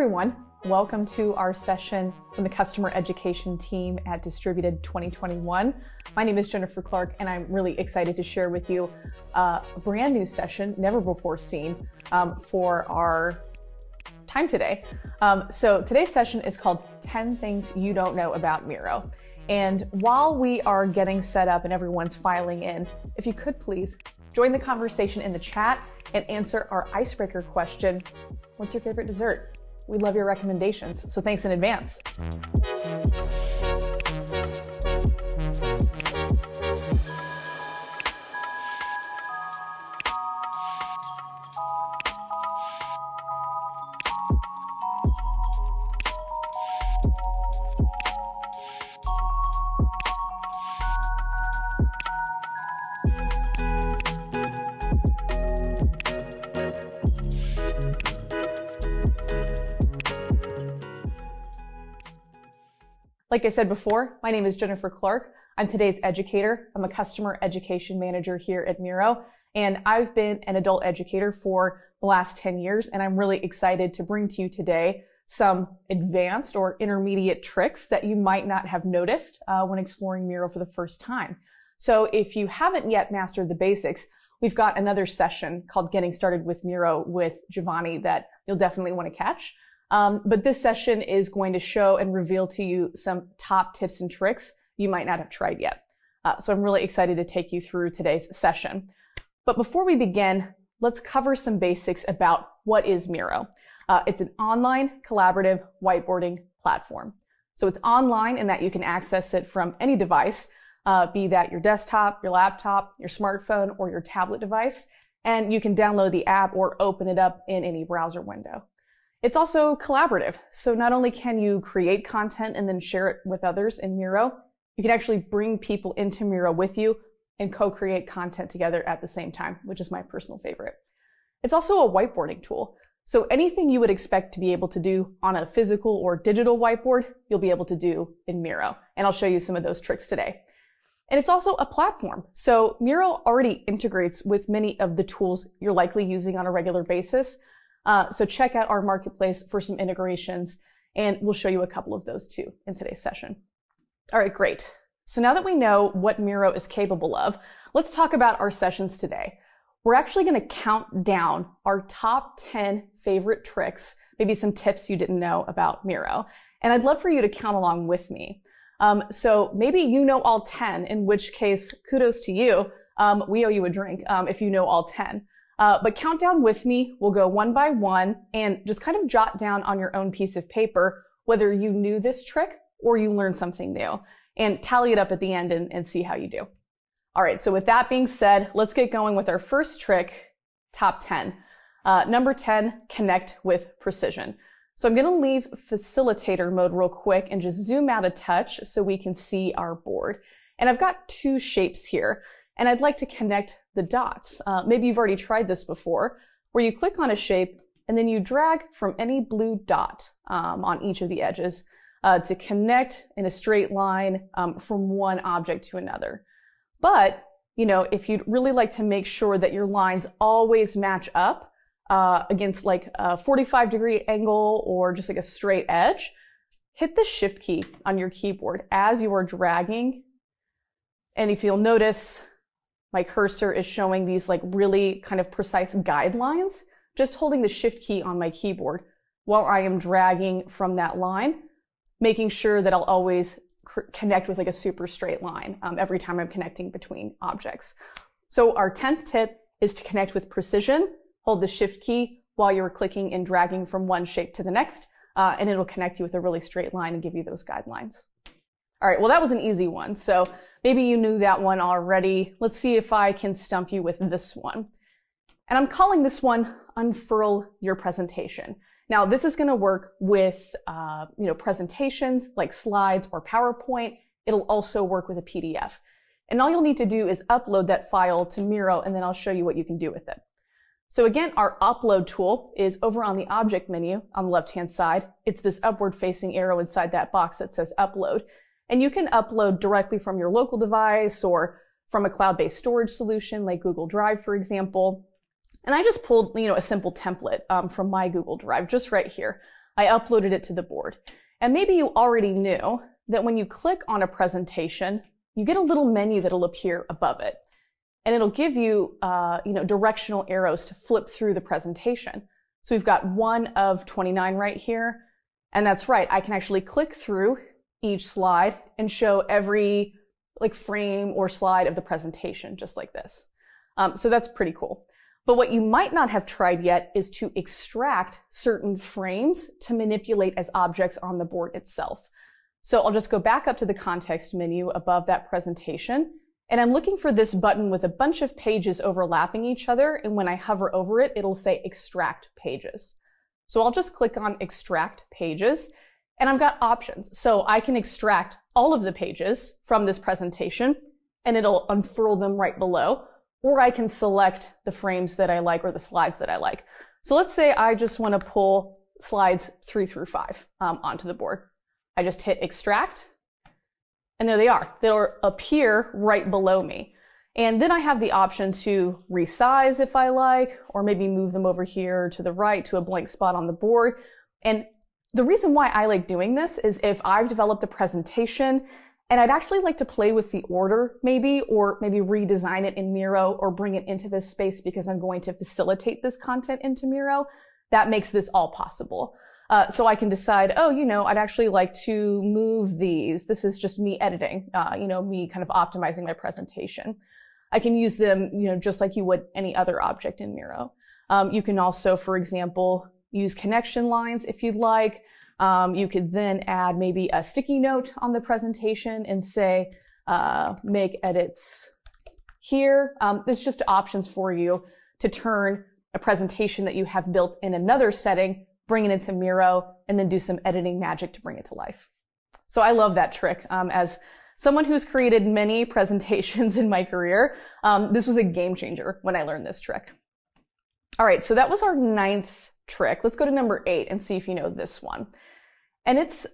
everyone. Welcome to our session from the customer education team at Distributed 2021. My name is Jennifer Clark, and I'm really excited to share with you uh, a brand new session, never before seen, um, for our time today. Um, so today's session is called 10 Things You Don't Know About Miro. And while we are getting set up and everyone's filing in, if you could please join the conversation in the chat and answer our icebreaker question What's your favorite dessert? We love your recommendations, so thanks in advance. Like I said before, my name is Jennifer Clark. I'm today's educator. I'm a customer education manager here at Miro, and I've been an adult educator for the last 10 years, and I'm really excited to bring to you today some advanced or intermediate tricks that you might not have noticed uh, when exploring Miro for the first time. So if you haven't yet mastered the basics, we've got another session called Getting Started with Miro with Giovanni that you'll definitely want to catch. Um, but this session is going to show and reveal to you some top tips and tricks you might not have tried yet. Uh, so I'm really excited to take you through today's session. But before we begin, let's cover some basics about what is Miro. Uh, it's an online collaborative whiteboarding platform. So it's online in that you can access it from any device, uh, be that your desktop, your laptop, your smartphone, or your tablet device. And you can download the app or open it up in any browser window. It's also collaborative. So not only can you create content and then share it with others in Miro, you can actually bring people into Miro with you and co-create content together at the same time, which is my personal favorite. It's also a whiteboarding tool. So anything you would expect to be able to do on a physical or digital whiteboard, you'll be able to do in Miro. And I'll show you some of those tricks today. And it's also a platform. So Miro already integrates with many of the tools you're likely using on a regular basis. Uh, so check out our marketplace for some integrations, and we'll show you a couple of those too in today's session. All right, great. So now that we know what Miro is capable of, let's talk about our sessions today. We're actually going to count down our top 10 favorite tricks, maybe some tips you didn't know about Miro. And I'd love for you to count along with me. Um, so maybe you know all 10, in which case, kudos to you. Um, we owe you a drink um, if you know all 10. Uh, but count down with me. We'll go one by one and just kind of jot down on your own piece of paper whether you knew this trick or you learned something new and tally it up at the end and, and see how you do. All right. So with that being said, let's get going with our first trick, top 10. Uh, number 10, connect with precision. So I'm going to leave facilitator mode real quick and just zoom out a touch so we can see our board. And I've got two shapes here and I'd like to connect the dots. Uh, maybe you've already tried this before, where you click on a shape and then you drag from any blue dot um, on each of the edges uh, to connect in a straight line um, from one object to another. But, you know, if you'd really like to make sure that your lines always match up uh, against like a 45 degree angle or just like a straight edge, hit the shift key on your keyboard as you are dragging. And if you'll notice, my cursor is showing these like really kind of precise guidelines, just holding the shift key on my keyboard while I am dragging from that line, making sure that I'll always connect with like a super straight line um, every time I'm connecting between objects. So our 10th tip is to connect with precision. Hold the shift key while you're clicking and dragging from one shape to the next, uh, and it'll connect you with a really straight line and give you those guidelines. All right, well, that was an easy one. So maybe you knew that one already. Let's see if I can stump you with this one. And I'm calling this one unfurl your presentation. Now, this is going to work with, uh, you know, presentations like slides or PowerPoint. It'll also work with a PDF. And all you'll need to do is upload that file to Miro, and then I'll show you what you can do with it. So again, our upload tool is over on the object menu on the left-hand side. It's this upward facing arrow inside that box that says upload. And you can upload directly from your local device or from a cloud-based storage solution like Google Drive, for example. And I just pulled, you know, a simple template um, from my Google Drive just right here. I uploaded it to the board. And maybe you already knew that when you click on a presentation, you get a little menu that'll appear above it. And it'll give you, uh, you know, directional arrows to flip through the presentation. So we've got one of 29 right here. And that's right. I can actually click through each slide and show every like frame or slide of the presentation, just like this. Um, so that's pretty cool. But what you might not have tried yet is to extract certain frames to manipulate as objects on the board itself. So I'll just go back up to the context menu above that presentation. And I'm looking for this button with a bunch of pages overlapping each other. And when I hover over it, it'll say extract pages. So I'll just click on extract pages and I've got options. So I can extract all of the pages from this presentation and it'll unfurl them right below. Or I can select the frames that I like or the slides that I like. So let's say I just want to pull slides three through five um, onto the board. I just hit extract and there they are. They'll appear right below me. And then I have the option to resize if I like, or maybe move them over here to the right to a blank spot on the board. And the reason why I like doing this is if I've developed a presentation and I'd actually like to play with the order maybe, or maybe redesign it in Miro or bring it into this space because I'm going to facilitate this content into Miro, that makes this all possible. Uh, so I can decide, oh, you know, I'd actually like to move these. This is just me editing, uh, you know, me kind of optimizing my presentation. I can use them, you know, just like you would any other object in Miro. Um, you can also, for example, use connection lines if you'd like. Um, you could then add maybe a sticky note on the presentation and say, uh, make edits here. Um, there's just options for you to turn a presentation that you have built in another setting, bring it into Miro, and then do some editing magic to bring it to life. So I love that trick. Um, as someone who's created many presentations in my career, um, this was a game changer when I learned this trick. All right, so that was our ninth trick. Let's go to number eight and see if you know this one. And it's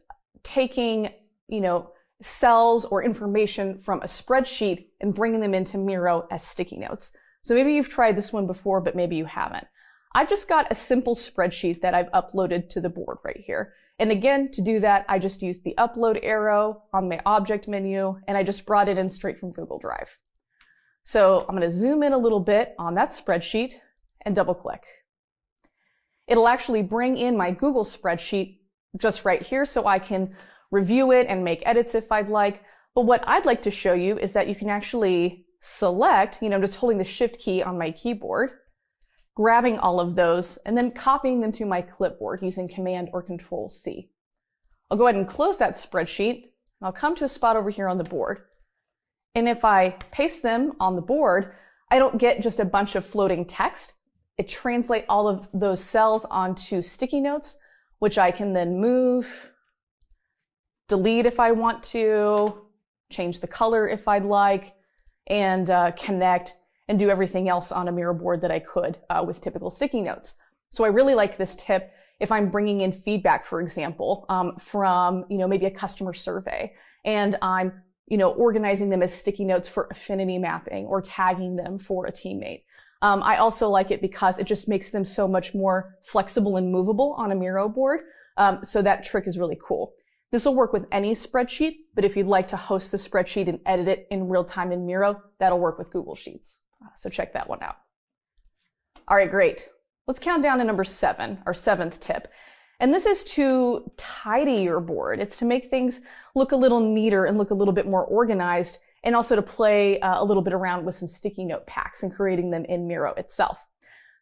taking, you know, cells or information from a spreadsheet and bringing them into Miro as sticky notes. So maybe you've tried this one before, but maybe you haven't. I've just got a simple spreadsheet that I've uploaded to the board right here. And again, to do that, I just used the upload arrow on my object menu and I just brought it in straight from Google Drive. So I'm going to zoom in a little bit on that spreadsheet and double click. It'll actually bring in my Google spreadsheet just right here so I can review it and make edits if I'd like. But what I'd like to show you is that you can actually select, you know, just holding the shift key on my keyboard, grabbing all of those and then copying them to my clipboard using command or control C. I'll go ahead and close that spreadsheet and I'll come to a spot over here on the board. And if I paste them on the board, I don't get just a bunch of floating text. It translates all of those cells onto sticky notes, which I can then move, delete if I want to, change the color if I'd like, and uh, connect and do everything else on a Miro board that I could uh, with typical sticky notes. So I really like this tip if I'm bringing in feedback, for example, um, from, you know, maybe a customer survey and I'm, you know, organizing them as sticky notes for affinity mapping or tagging them for a teammate. Um, I also like it because it just makes them so much more flexible and movable on a Miro board. Um, so that trick is really cool. This will work with any spreadsheet, but if you'd like to host the spreadsheet and edit it in real time in Miro, that'll work with Google Sheets. Uh, so check that one out. All right, great. Let's count down to number seven, our seventh tip. And this is to tidy your board. It's to make things look a little neater and look a little bit more organized and also to play uh, a little bit around with some sticky note packs and creating them in Miro itself.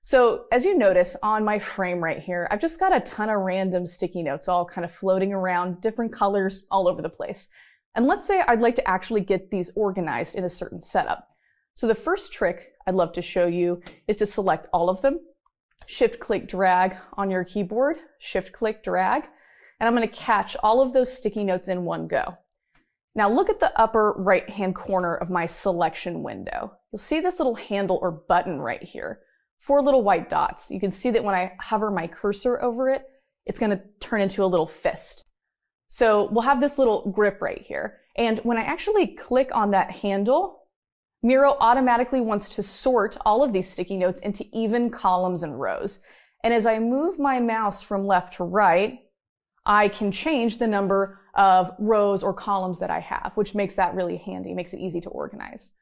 So as you notice on my frame right here, I've just got a ton of random sticky notes all kind of floating around, different colors all over the place. And let's say I'd like to actually get these organized in a certain setup. So the first trick I'd love to show you is to select all of them, shift click drag on your keyboard, shift click drag, and I'm going to catch all of those sticky notes in one go. Now look at the upper right hand corner of my selection window. You'll see this little handle or button right here. Four little white dots. You can see that when I hover my cursor over it, it's going to turn into a little fist. So we'll have this little grip right here. And when I actually click on that handle, Miro automatically wants to sort all of these sticky notes into even columns and rows. And as I move my mouse from left to right, I can change the number of rows or columns that I have, which makes that really handy, makes it easy to organize.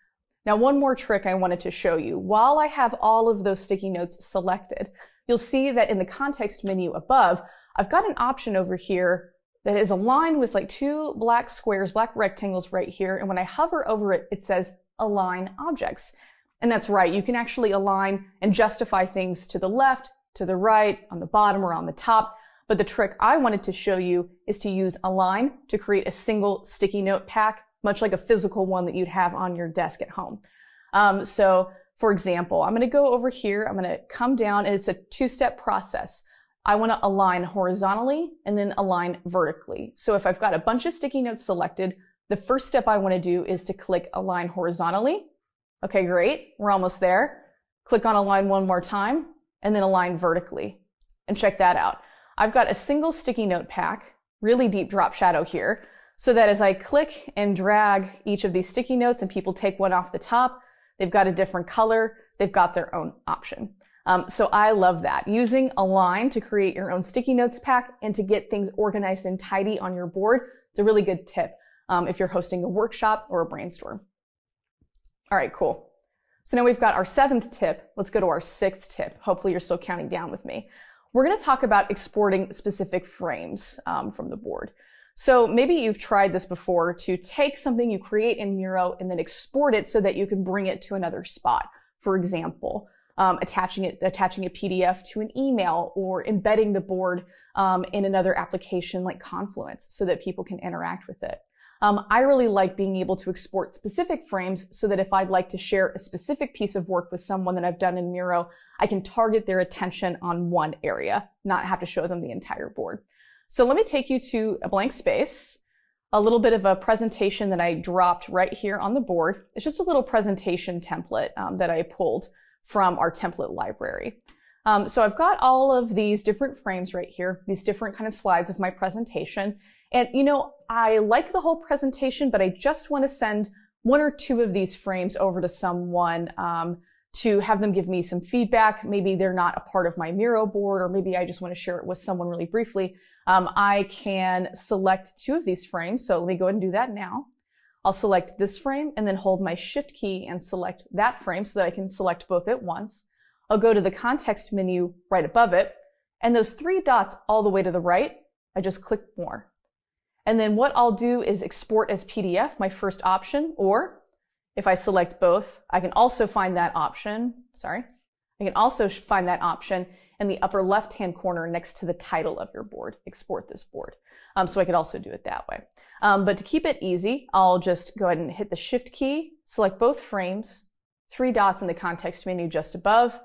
Now, one more trick I wanted to show you. While I have all of those sticky notes selected, you'll see that in the context menu above, I've got an option over here that is aligned with like two black squares, black rectangles right here. And when I hover over it, it says align objects. And that's right. You can actually align and justify things to the left, to the right, on the bottom, or on the top. But the trick I wanted to show you is to use align to create a single sticky note pack, much like a physical one that you'd have on your desk at home. Um, so for example, I'm going to go over here. I'm going to come down and it's a two-step process. I want to align horizontally and then align vertically. So if I've got a bunch of sticky notes selected, the first step I want to do is to click align horizontally. Okay, great. We're almost there. Click on align one more time and then align vertically and check that out. I've got a single sticky note pack, really deep drop shadow here, so that as I click and drag each of these sticky notes and people take one off the top, they've got a different color, they've got their own option. Um, so I love that. Using Align to create your own sticky notes pack and to get things organized and tidy on your board, it's a really good tip um, if you're hosting a workshop or a brainstorm. All right, cool. So now we've got our seventh tip. Let's go to our sixth tip. Hopefully you're still counting down with me. We're going to talk about exporting specific frames um, from the board. So maybe you've tried this before to take something you create in Miro and then export it so that you can bring it to another spot. For example, um, attaching it, attaching a PDF to an email or embedding the board um, in another application like Confluence so that people can interact with it. Um, I really like being able to export specific frames so that if I'd like to share a specific piece of work with someone that I've done in Miro, I can target their attention on one area, not have to show them the entire board. So let me take you to a blank space, a little bit of a presentation that I dropped right here on the board. It's just a little presentation template um, that I pulled from our template library. Um, so I've got all of these different frames right here, these different kind of slides of my presentation. And you know, I like the whole presentation, but I just want to send one or two of these frames over to someone um, to have them give me some feedback. Maybe they're not a part of my Miro board, or maybe I just want to share it with someone really briefly. Um, I can select two of these frames. So let me go ahead and do that now. I'll select this frame and then hold my shift key and select that frame so that I can select both at once. I'll go to the context menu right above it and those three dots all the way to the right, I just click more. And then what I'll do is export as PDF, my first option, or if I select both, I can also find that option, sorry, I can also find that option in the upper left-hand corner next to the title of your board, export this board. Um, so I could also do it that way. Um, but to keep it easy, I'll just go ahead and hit the shift key, select both frames, three dots in the context menu just above,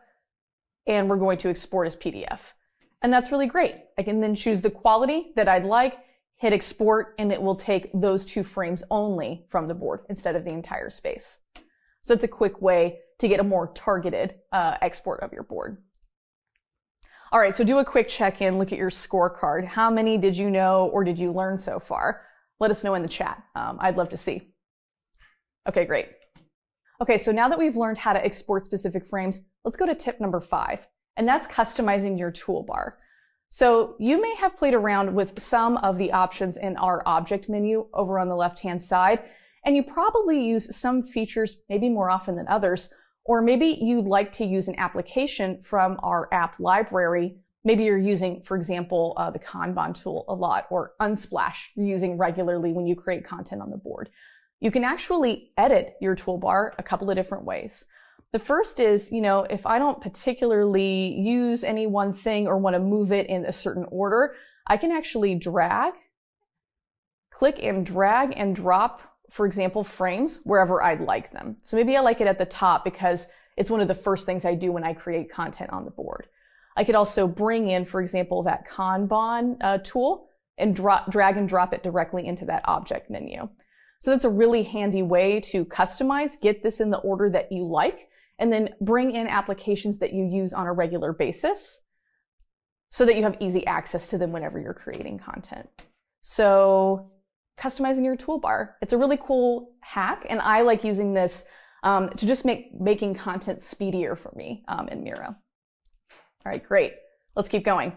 and we're going to export as PDF. And that's really great. I can then choose the quality that I'd like, hit export, and it will take those two frames only from the board instead of the entire space. So it's a quick way to get a more targeted uh, export of your board. All right, so do a quick check-in, look at your scorecard. How many did you know or did you learn so far? Let us know in the chat. Um, I'd love to see. Okay, great. Okay, so now that we've learned how to export specific frames, let's go to tip number five, and that's customizing your toolbar. So you may have played around with some of the options in our object menu over on the left-hand side, and you probably use some features maybe more often than others, or maybe you'd like to use an application from our app library. Maybe you're using, for example, uh, the Kanban tool a lot or Unsplash you're using regularly when you create content on the board. You can actually edit your toolbar a couple of different ways. The first is, you know, if I don't particularly use any one thing or want to move it in a certain order, I can actually drag, click and drag and drop for example, frames wherever I'd like them. So maybe I like it at the top because it's one of the first things I do when I create content on the board. I could also bring in, for example, that Kanban uh, tool and drop, drag and drop it directly into that object menu. So that's a really handy way to customize, get this in the order that you like, and then bring in applications that you use on a regular basis so that you have easy access to them whenever you're creating content. So customizing your toolbar. It's a really cool hack, and I like using this um, to just make making content speedier for me um, in Miro. All right, great. Let's keep going.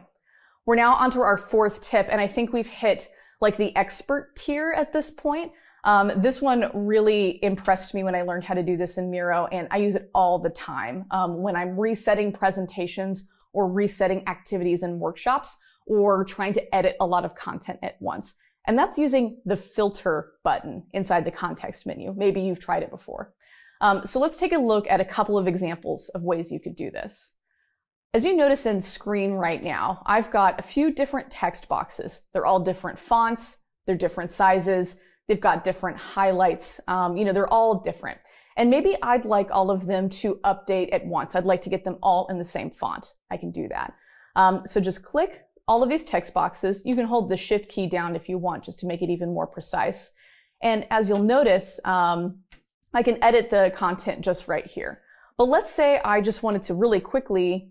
We're now onto our fourth tip, and I think we've hit like the expert tier at this point. Um, this one really impressed me when I learned how to do this in Miro, and I use it all the time um, when I'm resetting presentations or resetting activities and workshops or trying to edit a lot of content at once. And that's using the filter button inside the context menu. Maybe you've tried it before. Um, so let's take a look at a couple of examples of ways you could do this. As you notice in screen right now, I've got a few different text boxes. They're all different fonts, they're different sizes, they've got different highlights, um, you know, they're all different. And maybe I'd like all of them to update at once. I'd like to get them all in the same font. I can do that. Um, so just click all of these text boxes. You can hold the shift key down if you want, just to make it even more precise. And as you'll notice, um, I can edit the content just right here. But let's say I just wanted to really quickly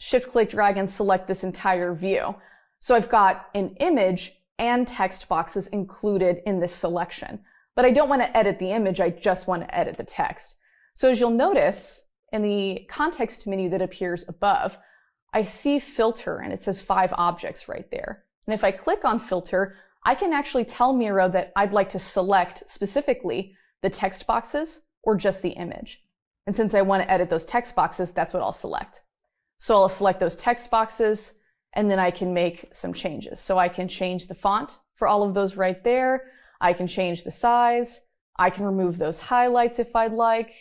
shift click drag and select this entire view. So I've got an image and text boxes included in this selection. But I don't want to edit the image, I just want to edit the text. So as you'll notice in the context menu that appears above, I see filter and it says five objects right there. And if I click on filter, I can actually tell Miro that I'd like to select specifically the text boxes or just the image. And since I want to edit those text boxes, that's what I'll select. So I'll select those text boxes and then I can make some changes. So I can change the font for all of those right there. I can change the size. I can remove those highlights if I'd like.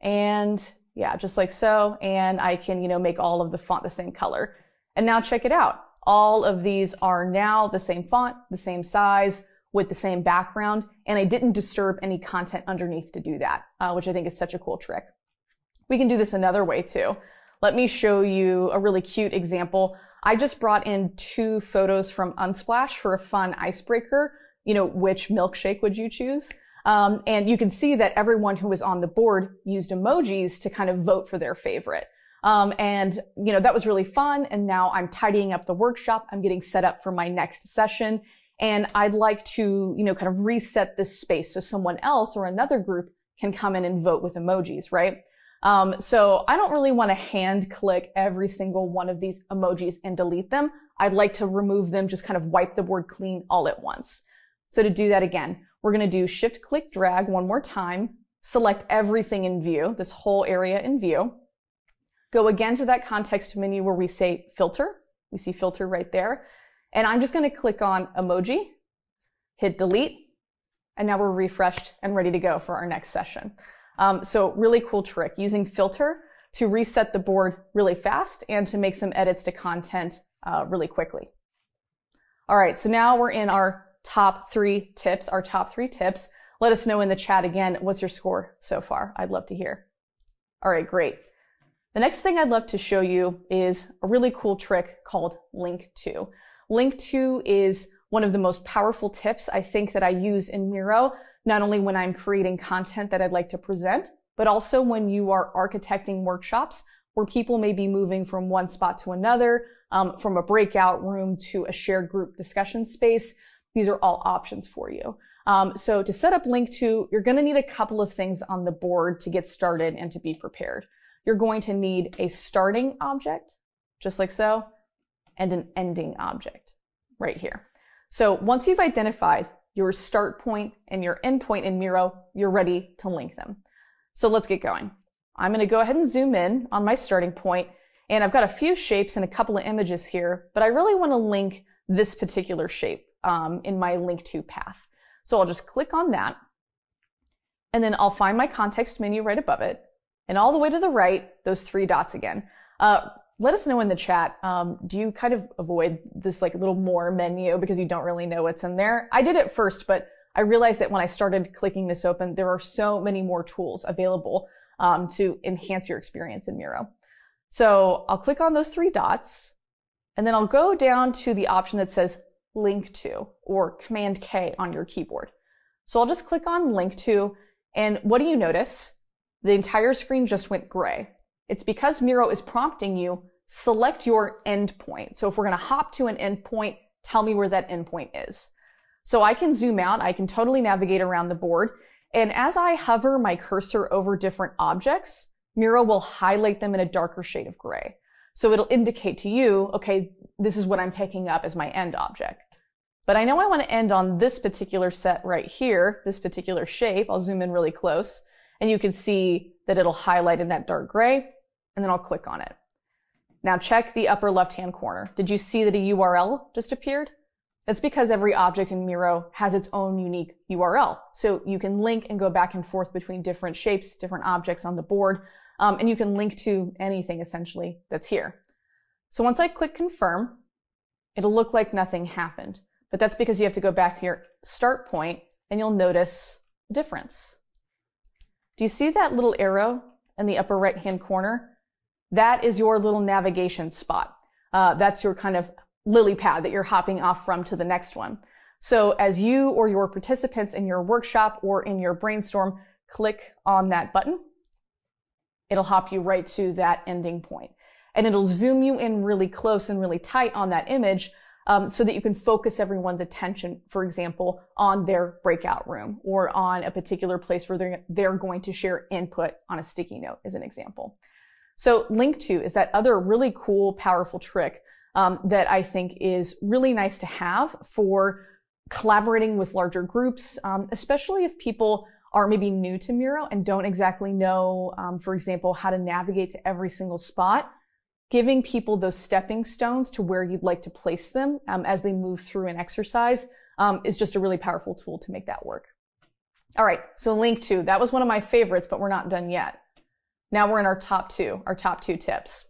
And yeah, just like so. And I can, you know, make all of the font the same color. And now check it out. All of these are now the same font, the same size, with the same background. And I didn't disturb any content underneath to do that, uh, which I think is such a cool trick. We can do this another way too. Let me show you a really cute example. I just brought in two photos from Unsplash for a fun icebreaker. You know, which milkshake would you choose? Um, and you can see that everyone who was on the board used emojis to kind of vote for their favorite. Um, and you know that was really fun. And now I'm tidying up the workshop. I'm getting set up for my next session, and I'd like to you know kind of reset this space so someone else or another group can come in and vote with emojis, right? Um, so I don't really want to hand click every single one of these emojis and delete them. I'd like to remove them, just kind of wipe the board clean all at once. So to do that again, we're going to do shift click drag one more time, select everything in view, this whole area in view. Go again to that context menu where we say filter. We see filter right there. And I'm just going to click on emoji, hit delete, and now we're refreshed and ready to go for our next session. Um, so really cool trick using filter to reset the board really fast and to make some edits to content uh, really quickly. All right, so now we're in our top three tips, our top three tips. Let us know in the chat again, what's your score so far? I'd love to hear. All right, great. The next thing I'd love to show you is a really cool trick called Link To. Link To is one of the most powerful tips I think that I use in Miro not only when I'm creating content that I'd like to present, but also when you are architecting workshops where people may be moving from one spot to another, um, from a breakout room to a shared group discussion space. These are all options for you. Um, so to set up Link To, you're going to need a couple of things on the board to get started and to be prepared. You're going to need a starting object, just like so, and an ending object right here. So once you've identified your start point and your end point in Miro, you're ready to link them. So let's get going. I'm going to go ahead and zoom in on my starting point, and I've got a few shapes and a couple of images here, but I really want to link this particular shape um, in my link to path. So I'll just click on that, and then I'll find my context menu right above it, and all the way to the right, those three dots again. Uh, let us know in the chat. Um, do you kind of avoid this like little more menu because you don't really know what's in there? I did it first, but I realized that when I started clicking this open, there are so many more tools available um, to enhance your experience in Miro. So I'll click on those three dots, and then I'll go down to the option that says Link To or Command K on your keyboard. So I'll just click on Link To, and what do you notice? The entire screen just went gray. It's because Miro is prompting you, select your endpoint. So if we're going to hop to an endpoint, tell me where that endpoint is. So I can zoom out, I can totally navigate around the board. And as I hover my cursor over different objects, Miro will highlight them in a darker shade of gray. So it'll indicate to you, okay, this is what I'm picking up as my end object. But I know I want to end on this particular set right here, this particular shape. I'll zoom in really close and you can see that it'll highlight in that dark gray and then I'll click on it. Now check the upper left-hand corner. Did you see that a URL just appeared? That's because every object in Miro has its own unique URL. So you can link and go back and forth between different shapes, different objects on the board, um, and you can link to anything essentially that's here. So once I click confirm, it'll look like nothing happened. But that's because you have to go back to your start point and you'll notice a difference. Do you see that little arrow in the upper right hand corner? That is your little navigation spot. Uh, that's your kind of lily pad that you're hopping off from to the next one. So as you or your participants in your workshop or in your brainstorm click on that button, it'll hop you right to that ending point. And it'll zoom you in really close and really tight on that image um, so that you can focus everyone's attention, for example, on their breakout room or on a particular place where they're, they're going to share input on a sticky note, as an example. So link to is that other really cool, powerful trick um, that I think is really nice to have for collaborating with larger groups, um, especially if people are maybe new to Miro and don't exactly know, um, for example, how to navigate to every single spot giving people those stepping stones to where you'd like to place them um, as they move through an exercise um, is just a really powerful tool to make that work. All right, so link to, that was one of my favorites, but we're not done yet. Now we're in our top two, our top two tips.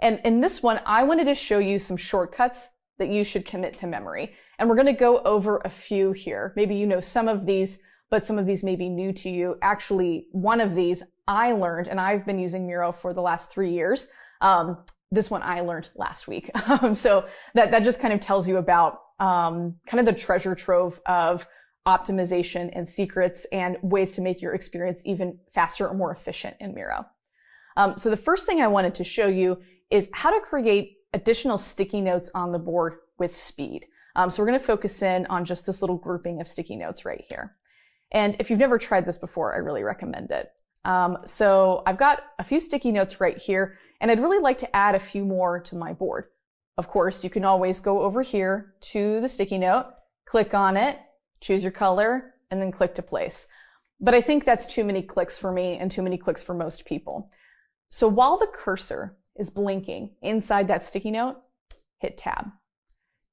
And in this one, I wanted to show you some shortcuts that you should commit to memory. And we're going to go over a few here. Maybe you know some of these, but some of these may be new to you. Actually, one of these I learned, and I've been using Miro for the last three years. Um, this one I learned last week. Um, so that, that just kind of tells you about um, kind of the treasure trove of optimization and secrets and ways to make your experience even faster or more efficient in Miro. Um, so the first thing I wanted to show you is how to create additional sticky notes on the board with speed. Um, so we're going to focus in on just this little grouping of sticky notes right here. And if you've never tried this before, I really recommend it. Um, so I've got a few sticky notes right here. And I'd really like to add a few more to my board. Of course, you can always go over here to the sticky note, click on it, choose your color, and then click to place. But I think that's too many clicks for me and too many clicks for most people. So while the cursor is blinking inside that sticky note, hit tab.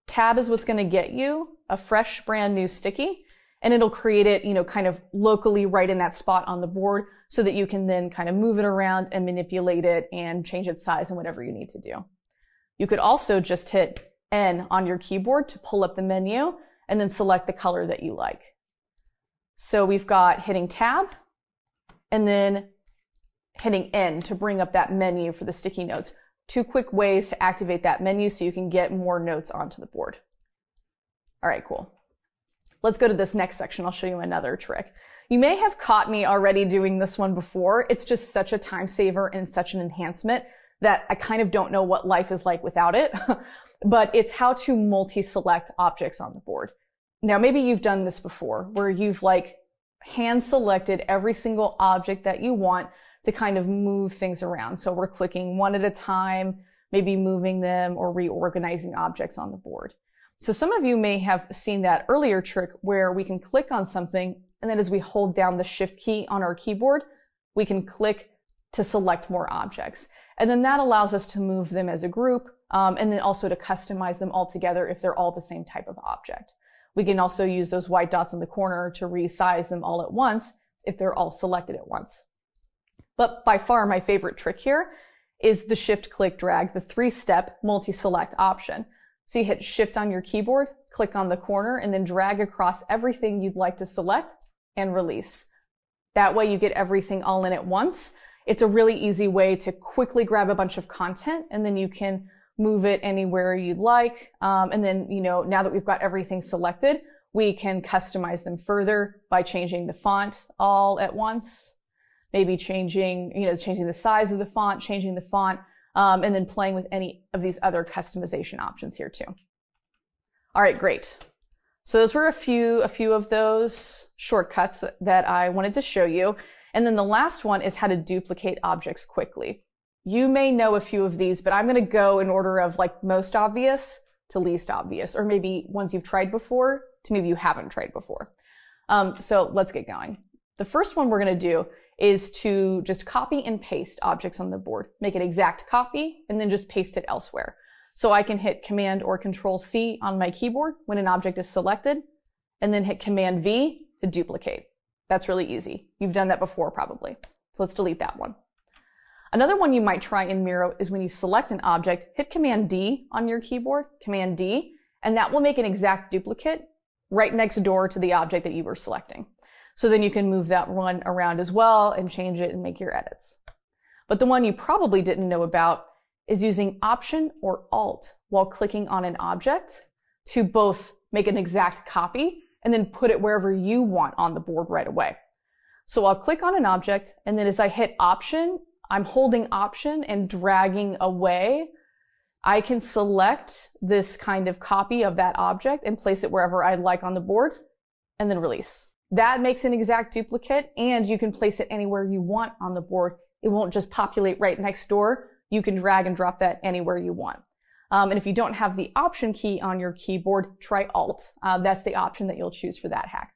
Tab is what's going to get you a fresh brand new sticky and it'll create it, you know, kind of locally right in that spot on the board so that you can then kind of move it around and manipulate it and change its size and whatever you need to do. You could also just hit N on your keyboard to pull up the menu and then select the color that you like. So we've got hitting tab and then hitting N to bring up that menu for the sticky notes. Two quick ways to activate that menu so you can get more notes onto the board. All right, cool. Let's go to this next section. I'll show you another trick. You may have caught me already doing this one before. It's just such a time saver and such an enhancement that I kind of don't know what life is like without it. but it's how to multi-select objects on the board. Now, maybe you've done this before where you've like hand selected every single object that you want to kind of move things around. So we're clicking one at a time, maybe moving them or reorganizing objects on the board. So some of you may have seen that earlier trick where we can click on something and then as we hold down the shift key on our keyboard, we can click to select more objects. And then that allows us to move them as a group um, and then also to customize them all together if they're all the same type of object. We can also use those white dots in the corner to resize them all at once if they're all selected at once. But by far my favorite trick here is the shift click drag, the three step multi-select option. So you hit shift on your keyboard, click on the corner, and then drag across everything you'd like to select and release. That way you get everything all in at once. It's a really easy way to quickly grab a bunch of content and then you can move it anywhere you'd like. Um, and then, you know, now that we've got everything selected, we can customize them further by changing the font all at once. Maybe changing, you know, changing the size of the font, changing the font, um, and then playing with any of these other customization options here too. All right, great. So those were a few, a few of those shortcuts that I wanted to show you. And then the last one is how to duplicate objects quickly. You may know a few of these, but I'm going to go in order of like most obvious to least obvious, or maybe ones you've tried before to maybe you haven't tried before. Um, so let's get going. The first one we're going to do is to just copy and paste objects on the board, make an exact copy, and then just paste it elsewhere. So I can hit Command or Control C on my keyboard when an object is selected, and then hit Command V to duplicate. That's really easy. You've done that before probably. So let's delete that one. Another one you might try in Miro is when you select an object, hit Command D on your keyboard, Command D, and that will make an exact duplicate right next door to the object that you were selecting. So then you can move that one around as well and change it and make your edits. But the one you probably didn't know about is using Option or Alt while clicking on an object to both make an exact copy and then put it wherever you want on the board right away. So I'll click on an object and then as I hit Option, I'm holding Option and dragging away I can select this kind of copy of that object and place it wherever I'd like on the board and then release. That makes an exact duplicate and you can place it anywhere you want on the board. It won't just populate right next door. You can drag and drop that anywhere you want. Um, and if you don't have the option key on your keyboard, try Alt. Uh, that's the option that you'll choose for that hack.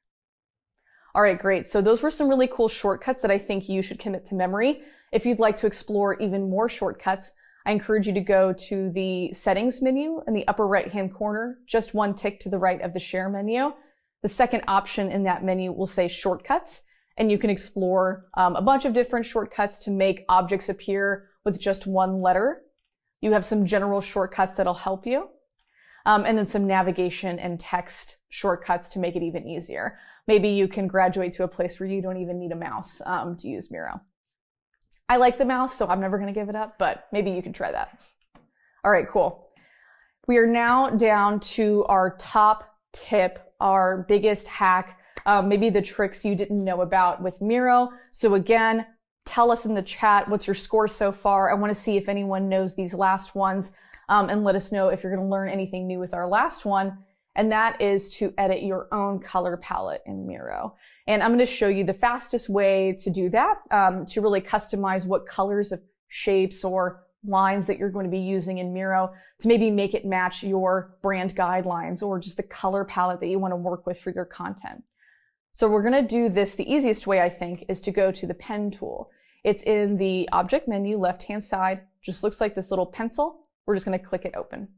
All right, great. So those were some really cool shortcuts that I think you should commit to memory. If you'd like to explore even more shortcuts, I encourage you to go to the settings menu in the upper right hand corner, just one tick to the right of the share menu. The second option in that menu will say shortcuts, and you can explore um, a bunch of different shortcuts to make objects appear with just one letter. You have some general shortcuts that'll help you, um, and then some navigation and text shortcuts to make it even easier. Maybe you can graduate to a place where you don't even need a mouse um, to use Miro. I like the mouse, so I'm never going to give it up, but maybe you can try that. All right, cool. We are now down to our top tip, our biggest hack, um, maybe the tricks you didn't know about with Miro. So again, tell us in the chat what's your score so far. I want to see if anyone knows these last ones um, and let us know if you're going to learn anything new with our last one and that is to edit your own color palette in Miro. And I'm going to show you the fastest way to do that, um, to really customize what colors of shapes or lines that you're going to be using in Miro to maybe make it match your brand guidelines or just the color palette that you want to work with for your content. So we're going to do this. The easiest way, I think, is to go to the pen tool. It's in the object menu, left-hand side, just looks like this little pencil. We're just going to click it open.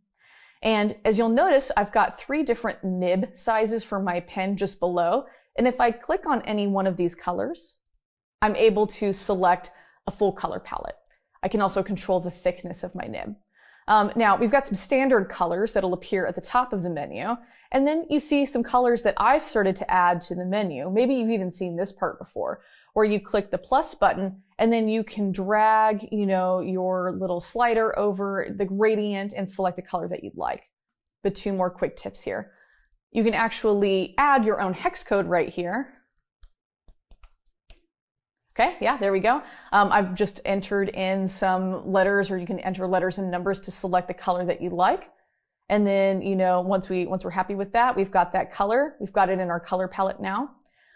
And as you'll notice, I've got three different nib sizes for my pen just below. And if I click on any one of these colors, I'm able to select a full color palette. I can also control the thickness of my nib. Um, now, we've got some standard colors that'll appear at the top of the menu. And then you see some colors that I've started to add to the menu. Maybe you've even seen this part before, where you click the plus button and then you can drag, you know, your little slider over the gradient and select the color that you'd like. But two more quick tips here. You can actually add your own hex code right here. Okay, yeah, there we go. Um, I've just entered in some letters or you can enter letters and numbers to select the color that you like. And then, you know, once we, once we're happy with that, we've got that color. We've got it in our color palette now.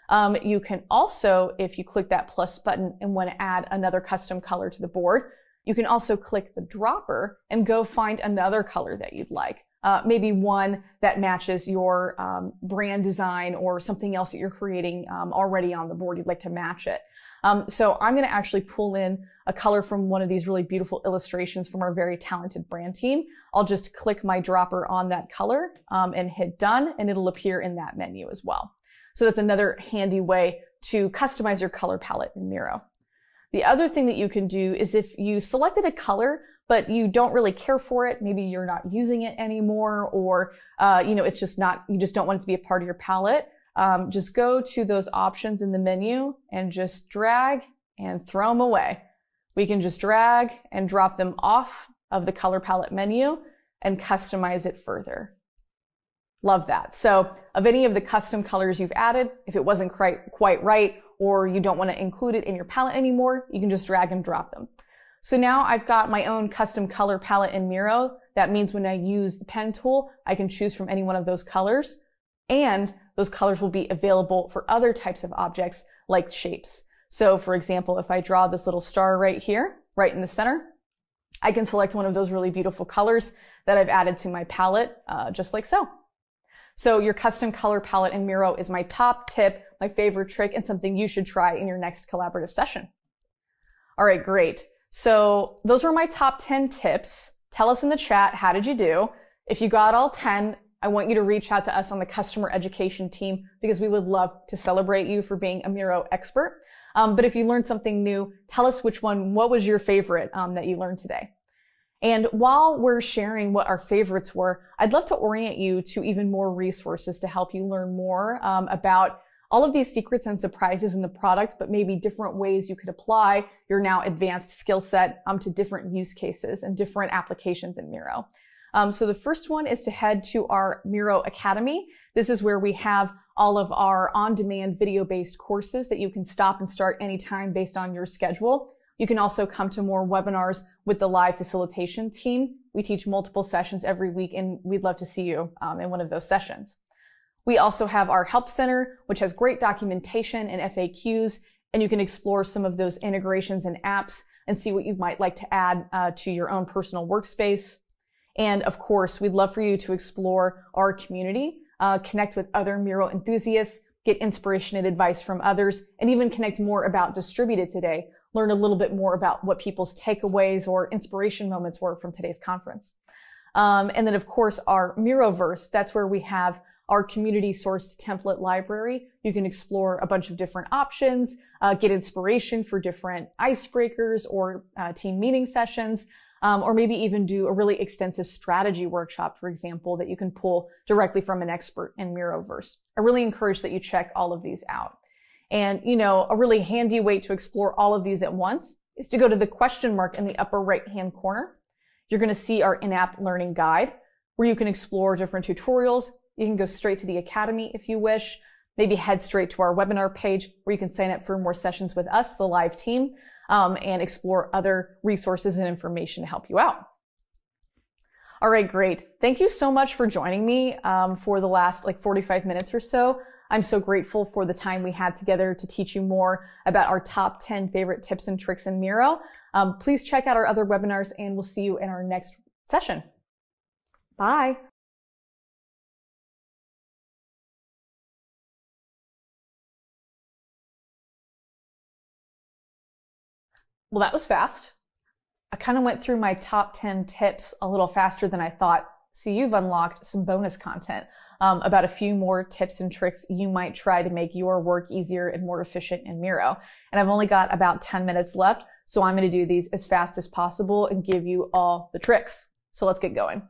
Um, you can also, if you click that plus button and want to add another custom color to the board, you can also click the dropper and go find another color that you'd like. Uh, maybe one that matches your um, brand design or something else that you're creating um, already on the board. You'd like to match it. Um, so I'm going to actually pull in a color from one of these really beautiful illustrations from our very talented brand team. I'll just click my dropper on that color um, and hit done, and it'll appear in that menu as well. So that's another handy way to customize your color palette in Miro. The other thing that you can do is if you've selected a color, but you don't really care for it, maybe you're not using it anymore, or, uh, you know, it's just not, you just don't want it to be a part of your palette, um, just go to those options in the menu and just drag and throw them away. We can just drag and drop them off of the color palette menu and customize it further. Love that. So of any of the custom colors you've added, if it wasn't quite, quite right or you don't want to include it in your palette anymore, you can just drag and drop them. So now I've got my own custom color palette in Miro. That means when I use the pen tool, I can choose from any one of those colors and those colors will be available for other types of objects like shapes. So for example, if I draw this little star right here, right in the center, I can select one of those really beautiful colors that I've added to my palette, uh, just like so. So your custom color palette in Miro is my top tip, my favorite trick, and something you should try in your next collaborative session. All right, great. So those were my top 10 tips. Tell us in the chat, how did you do? If you got all 10, I want you to reach out to us on the customer education team because we would love to celebrate you for being a Miro expert. Um, but if you learned something new, tell us which one, what was your favorite um, that you learned today? And while we're sharing what our favorites were, I'd love to orient you to even more resources to help you learn more um, about all of these secrets and surprises in the product, but maybe different ways you could apply your now advanced skill set um, to different use cases and different applications in Miro. Um, so the first one is to head to our Miro Academy. This is where we have all of our on-demand video-based courses that you can stop and start anytime based on your schedule. You can also come to more webinars with the live facilitation team. We teach multiple sessions every week and we'd love to see you um, in one of those sessions. We also have our help center, which has great documentation and FAQs, and you can explore some of those integrations and apps and see what you might like to add uh, to your own personal workspace. And of course, we'd love for you to explore our community, uh, connect with other Miro enthusiasts, get inspiration and advice from others, and even connect more about distributed today, learn a little bit more about what people's takeaways or inspiration moments were from today's conference. Um, and then of course our Miroverse, that's where we have our community sourced template library. You can explore a bunch of different options, uh, get inspiration for different icebreakers or uh, team meeting sessions, um, or maybe even do a really extensive strategy workshop, for example, that you can pull directly from an expert in Miroverse. I really encourage that you check all of these out. And, you know, a really handy way to explore all of these at once is to go to the question mark in the upper right hand corner. You're going to see our in-app learning guide where you can explore different tutorials. You can go straight to the academy if you wish. Maybe head straight to our webinar page where you can sign up for more sessions with us, the live team, um, and explore other resources and information to help you out. All right, great. Thank you so much for joining me um, for the last like 45 minutes or so. I'm so grateful for the time we had together to teach you more about our top 10 favorite tips and tricks in Miro. Um, please check out our other webinars and we'll see you in our next session. Bye. Well, that was fast. I kind of went through my top 10 tips a little faster than I thought. So you've unlocked some bonus content um, about a few more tips and tricks you might try to make your work easier and more efficient in Miro. And I've only got about 10 minutes left, so I'm going to do these as fast as possible and give you all the tricks. So let's get going.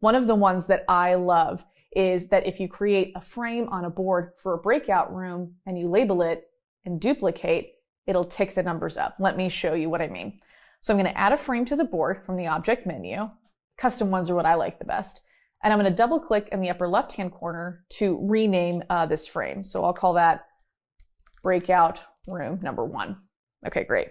One of the ones that I love is that if you create a frame on a board for a breakout room and you label it and duplicate, it'll tick the numbers up. Let me show you what I mean. So I'm going to add a frame to the board from the object menu. Custom ones are what I like the best. And I'm going to double click in the upper left hand corner to rename uh, this frame. So I'll call that breakout room number one. Okay, great.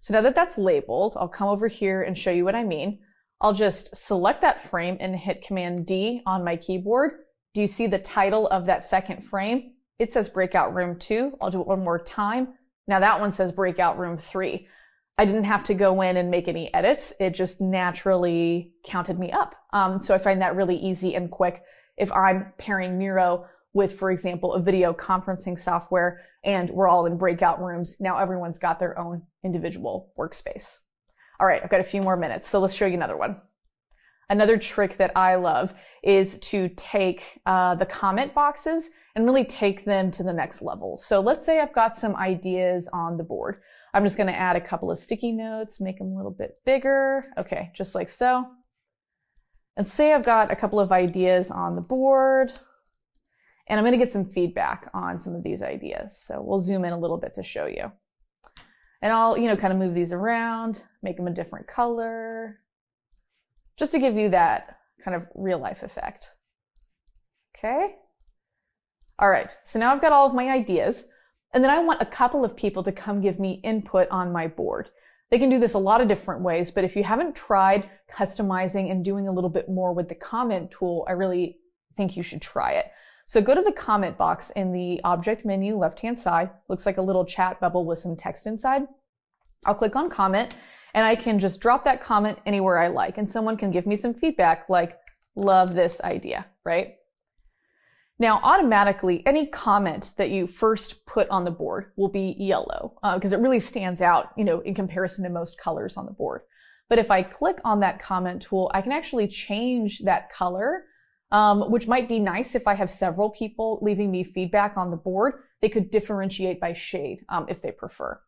So now that that's labeled, I'll come over here and show you what I mean. I'll just select that frame and hit Command D on my keyboard. Do you see the title of that second frame? It says breakout room two. I'll do it one more time. Now that one says breakout room three. I didn't have to go in and make any edits. It just naturally counted me up. Um, so I find that really easy and quick if I'm pairing Miro with, for example, a video conferencing software and we're all in breakout rooms. Now everyone's got their own individual workspace. All right, I've got a few more minutes, so let's show you another one. Another trick that I love is to take uh, the comment boxes and really take them to the next level. So let's say I've got some ideas on the board. I'm just going to add a couple of sticky notes, make them a little bit bigger. Okay, just like so. And say I've got a couple of ideas on the board and I'm going to get some feedback on some of these ideas. So we'll zoom in a little bit to show you. And I'll, you know, kind of move these around, make them a different color, just to give you that kind of real life effect. Okay. All right. So now I've got all of my ideas. And then I want a couple of people to come give me input on my board. They can do this a lot of different ways, but if you haven't tried customizing and doing a little bit more with the comment tool, I really think you should try it. So go to the comment box in the object menu left-hand side. Looks like a little chat bubble with some text inside. I'll click on comment And I can just drop that comment anywhere I like and someone can give me some feedback like, love this idea, right? Now, automatically, any comment that you first put on the board will be yellow because uh, it really stands out, you know, in comparison to most colors on the board. But if I click on that comment tool, I can actually change that color, um, which might be nice if I have several people leaving me feedback on the board. They could differentiate by shade um, if they prefer.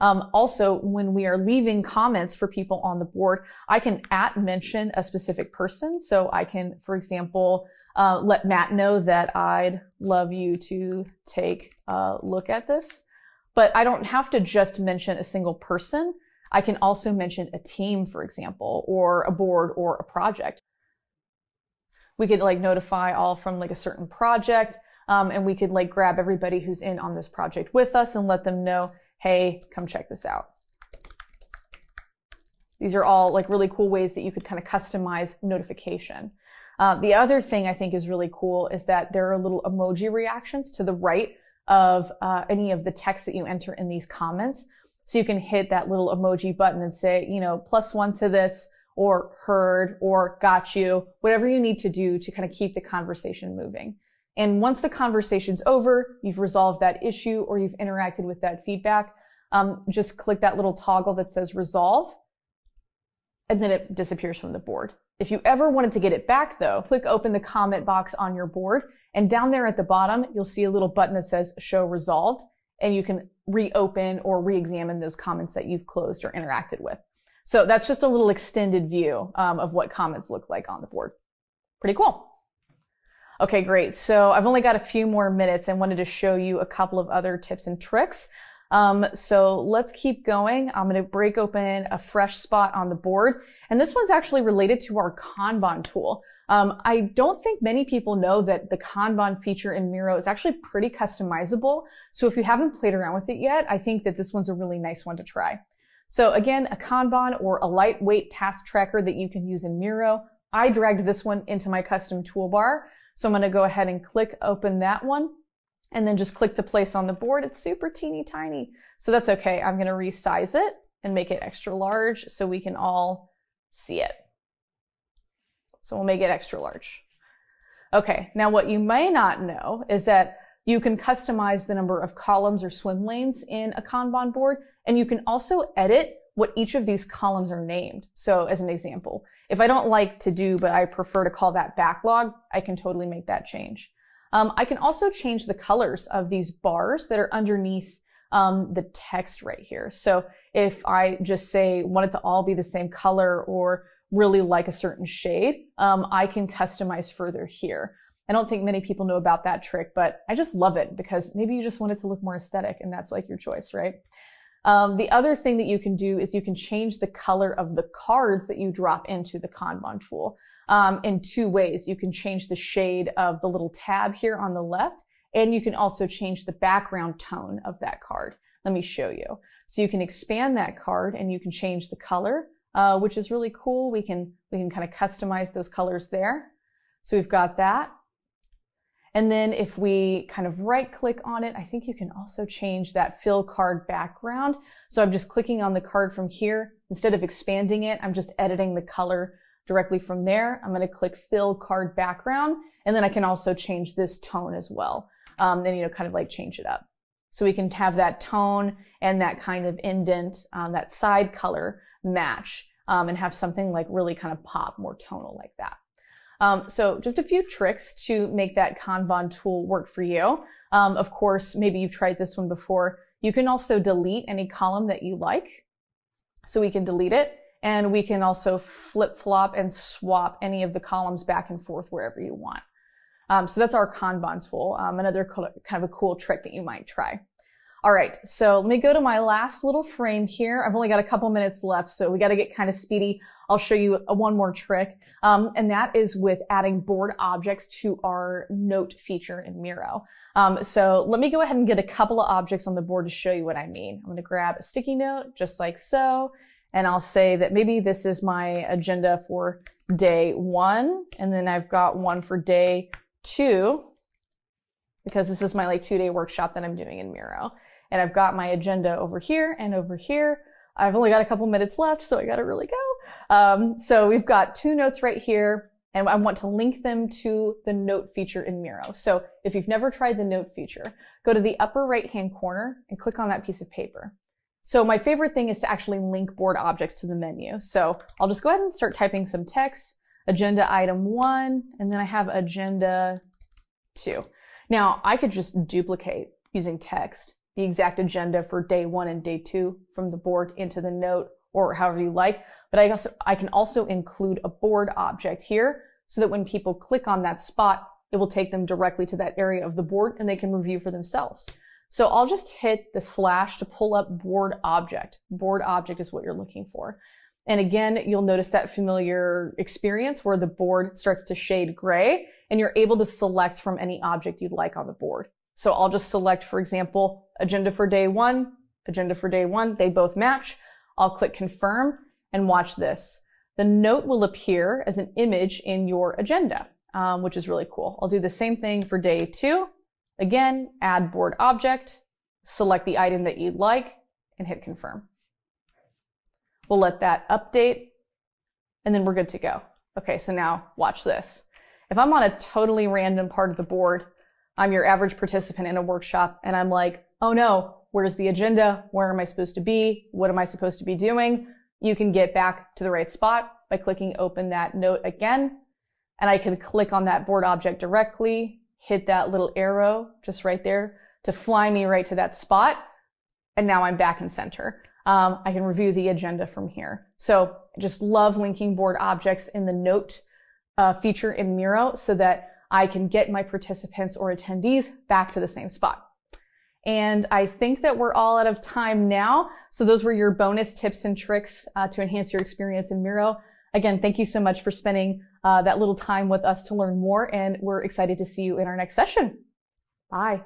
Um, also, when we are leaving comments for people on the board, I can at mention a specific person. So I can, for example, uh, let Matt know that I'd love you to take a look at this. But I don't have to just mention a single person. I can also mention a team, for example, or a board or a project. We could like notify all from like a certain project. Um, and we could like grab everybody who's in on this project with us and let them know, hey, come check this out. These are all like really cool ways that you could kind of customize notification. Uh, the other thing I think is really cool is that there are little emoji reactions to the right of uh, any of the text that you enter in these comments. So you can hit that little emoji button and say, you know, plus one to this or heard or got you, whatever you need to do to kind of keep the conversation moving. And once the conversation's over, you've resolved that issue or you've interacted with that feedback, um, just click that little toggle that says resolve and then it disappears from the board. If you ever wanted to get it back though, click open the comment box on your board and down there at the bottom, you'll see a little button that says show resolved and you can reopen or re-examine those comments that you've closed or interacted with. So that's just a little extended view um, of what comments look like on the board. Pretty cool. Okay, great. So I've only got a few more minutes and wanted to show you a couple of other tips and tricks. Um, so let's keep going. I'm going to break open a fresh spot on the board. And this one's actually related to our Kanban tool. Um, I don't think many people know that the Kanban feature in Miro is actually pretty customizable. So if you haven't played around with it yet, I think that this one's a really nice one to try. So again, a Kanban or a lightweight task tracker that you can use in Miro. I dragged this one into my custom toolbar. So I'm going to go ahead and click open that one and then just click to place on the board. It's super teeny tiny. So that's okay. I'm going to resize it and make it extra large so we can all see it. So we'll make it extra large. Okay. Now what you may not know is that you can customize the number of columns or swim lanes in a Kanban board, and you can also edit what each of these columns are named. So as an example, if I don't like to do, but I prefer to call that backlog, I can totally make that change. Um, I can also change the colors of these bars that are underneath um, the text right here. So if I just say want it to all be the same color or really like a certain shade, um, I can customize further here. I don't think many people know about that trick, but I just love it because maybe you just want it to look more aesthetic and that's like your choice, right? Um, the other thing that you can do is you can change the color of the cards that you drop into the Kanban tool um, in two ways. You can change the shade of the little tab here on the left, and you can also change the background tone of that card. Let me show you. So you can expand that card and you can change the color, uh, which is really cool. We can, we can kind of customize those colors there. So we've got that. And then if we kind of right click on it, I think you can also change that fill card background. So I'm just clicking on the card from here. Instead of expanding it, I'm just editing the color directly from there. I'm going to click fill card background and then I can also change this tone as well. Um, and, you know, kind of like change it up. So we can have that tone and that kind of indent, um, that side color match um, and have something like really kind of pop more tonal like that. Um, so just a few tricks to make that Kanban tool work for you. Um, of course, maybe you've tried this one before. You can also delete any column that you like. So we can delete it and we can also flip flop and swap any of the columns back and forth wherever you want. Um, so that's our Kanban tool, um, another kind of a cool trick that you might try. All right, so let me go to my last little frame here. I've only got a couple minutes left, so we got to get kind of speedy. I'll show you a, one more trick, um, and that is with adding board objects to our note feature in Miro. Um, so let me go ahead and get a couple of objects on the board to show you what I mean. I'm going to grab a sticky note, just like so, and I'll say that maybe this is my agenda for day one, and then I've got one for day two, because this is my like two day workshop that I'm doing in Miro. And I've got my agenda over here and over here. I've only got a couple minutes left, so I gotta really go. Um, so we've got two notes right here, and I want to link them to the note feature in Miro. So if you've never tried the note feature, go to the upper right-hand corner and click on that piece of paper. So my favorite thing is to actually link board objects to the menu. So I'll just go ahead and start typing some text, agenda item one, and then I have agenda two. Now I could just duplicate using text the exact agenda for day one and day two from the board into the note or however you like. But I also, I can also include a board object here so that when people click on that spot, it will take them directly to that area of the board and they can review for themselves. So I'll just hit the slash to pull up board object. Board object is what you're looking for. And again, you'll notice that familiar experience where the board starts to shade gray and you're able to select from any object you'd like on the board. So I'll just select, for example, agenda for day one, agenda for day one. They both match. I'll click confirm and watch this. The note will appear as an image in your agenda, um, which is really cool. I'll do the same thing for day two. Again, add board object, select the item that you'd like, and hit confirm. We'll let that update, and then we're good to go. Okay, so now watch this. If I'm on a totally random part of the board, I'm your average participant in a workshop, and I'm like, oh no, where's the agenda? Where am I supposed to be? What am I supposed to be doing? You can get back to the right spot by clicking open that note again, and I can click on that board object directly, hit that little arrow just right there to fly me right to that spot. And now I'm back in center. Um, I can review the agenda from here. So I just love linking board objects in the note uh, feature in Miro so that I can get my participants or attendees back to the same spot. And I think that we're all out of time now. So those were your bonus tips and tricks uh, to enhance your experience in Miro. Again, thank you so much for spending uh, that little time with us to learn more, and we're excited to see you in our next session. Bye.